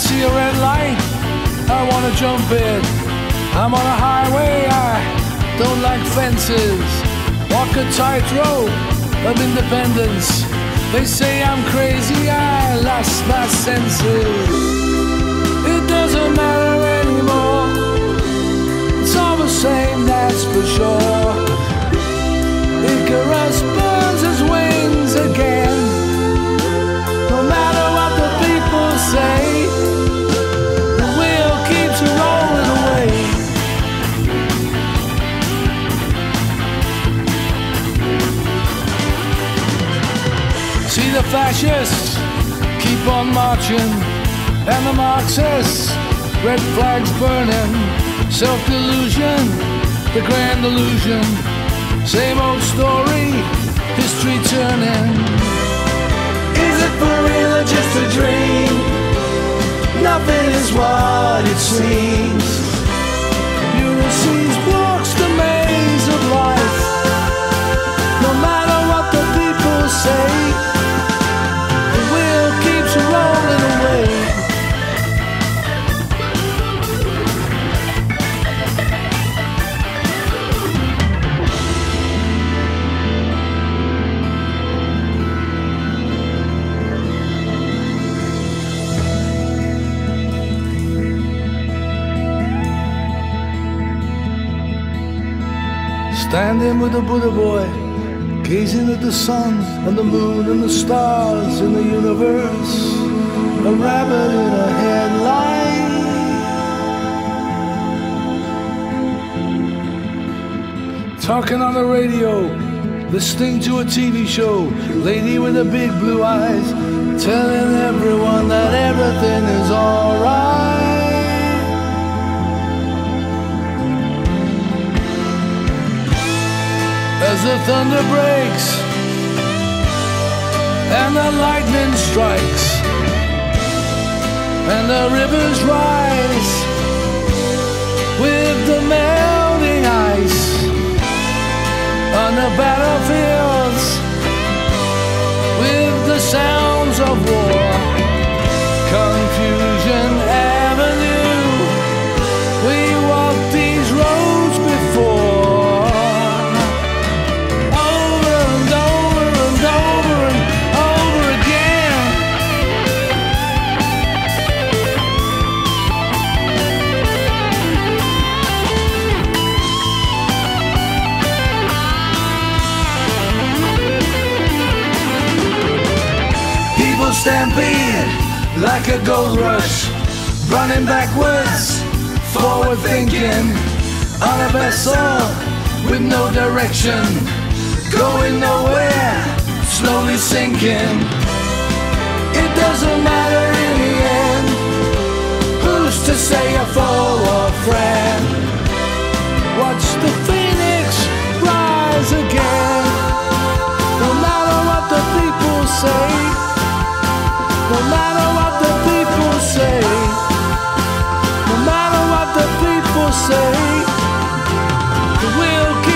see a red light, I wanna jump it. I'm on a highway, I don't like fences. Walk a tightrope of independence. They say I'm crazy, I lost my senses. It doesn't matter anymore. It's all the same, that's for sure. The fascists keep on marching, and the Marxists, red flags burning, self delusion, the grand illusion, same old story, history turning. Is it for real or just a dream? Nothing is what it seems. Standing with the Buddha boy, gazing at the sun and the moon and the stars in the universe. A rabbit in a headlight. Talking on the radio, listening to a TV show. Lady with the big blue eyes, telling as the thunder breaks and the lightning strikes and the rivers rise with the melting stampede like a gold rush, running backwards, forward thinking on a vessel with no direction, going nowhere, slowly sinking. It doesn't matter say the will